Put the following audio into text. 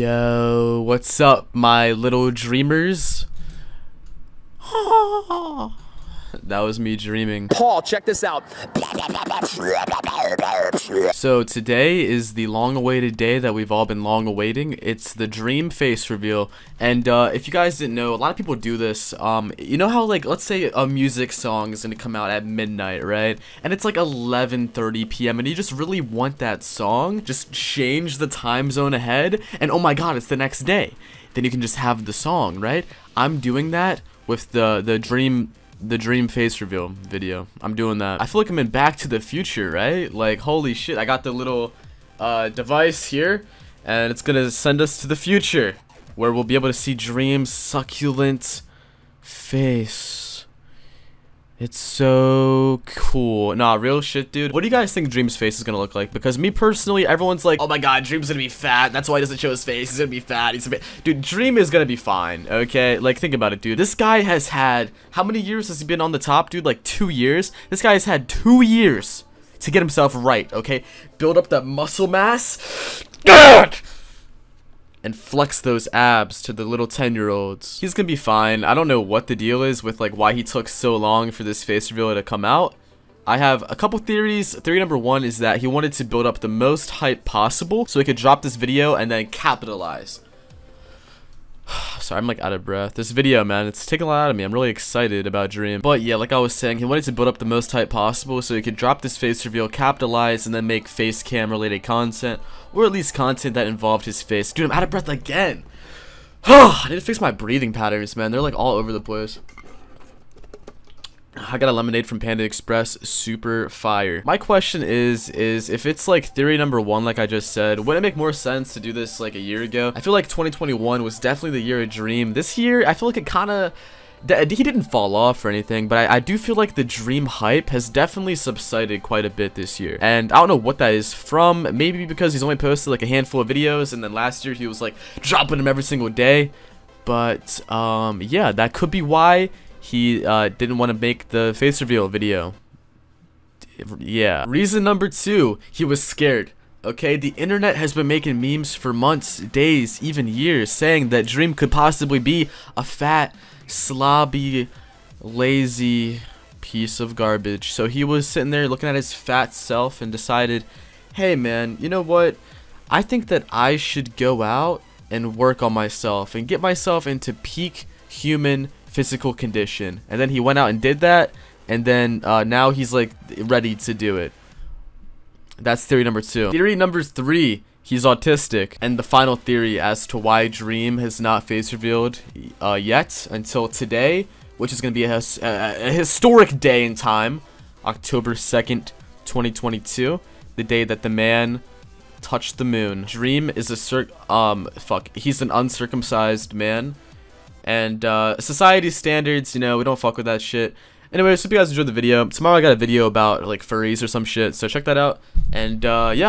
Yo, what's up, my little dreamers? that was me dreaming. Paul, check this out. So today is the long-awaited day that we've all been long awaiting. It's the dream face reveal, and uh, if you guys didn't know, a lot of people do this. Um, you know how like let's say a music song is gonna come out at midnight, right? And it's like 11:30 p.m. and you just really want that song. Just change the time zone ahead, and oh my God, it's the next day. Then you can just have the song, right? I'm doing that with the the dream the dream face reveal video. I'm doing that. I feel like I'm in Back to the Future, right? Like, holy shit, I got the little uh, device here, and it's gonna send us to the future, where we'll be able to see Dream's succulent face. It's so cool. Nah, real shit, dude. What do you guys think Dream's face is gonna look like? Because me personally, everyone's like, oh my god, Dream's gonna be fat. That's why he doesn't show his face. He's gonna be fat. He's gonna be... Dude, Dream is gonna be fine, okay? Like, think about it, dude. This guy has had... How many years has he been on the top, dude? Like, two years? This guy has had two years to get himself right, okay? Build up that muscle mass. God! And flex those abs to the little 10 year olds. He's gonna be fine. I don't know what the deal is with like why he took so long for this face reveal to come out. I have a couple theories. Theory number one is that he wanted to build up the most hype possible so he could drop this video and then capitalize. Sorry, I'm like out of breath. This video, man, it's taking a lot out of me. I'm really excited about Dream. But yeah, like I was saying, he wanted to build up the most hype possible so he could drop this face reveal, capitalize, and then make face cam related content. Or at least content that involved his face. Dude, I'm out of breath again. I need to fix my breathing patterns, man. They're like all over the place. I got a lemonade from Panda Express, super fire. My question is, is if it's like theory number one, like I just said, would it make more sense to do this like a year ago? I feel like 2021 was definitely the year of Dream. This year, I feel like it kind of he didn't fall off or anything, but I, I, do feel like the dream hype has definitely subsided quite a bit this year. And I don't know what that is from. Maybe because he's only posted like a handful of videos, and then last year he was like dropping them every single day. But um, yeah, that could be why he uh, didn't want to make the face reveal video. Yeah. Reason number two, he was scared. Okay, the internet has been making memes for months, days, even years, saying that Dream could possibly be a fat, slobby, lazy piece of garbage. So he was sitting there looking at his fat self and decided, hey man, you know what? I think that I should go out and work on myself and get myself into peak human physical condition. And then he went out and did that, and then uh, now he's like ready to do it. That's theory number two. Theory number three, he's autistic. And the final theory as to why Dream has not face revealed uh, yet until today, which is going to be a, a, historic day in time, October 2nd, 2022, the day that the man touched the moon. Dream is a um fuck, he's an uncircumcised man and uh, society standards, you know, we don't fuck with that shit. Anyway, so hope you guys enjoyed the video. Tomorrow I got a video about like furries or some shit, so check that out. And uh, yeah.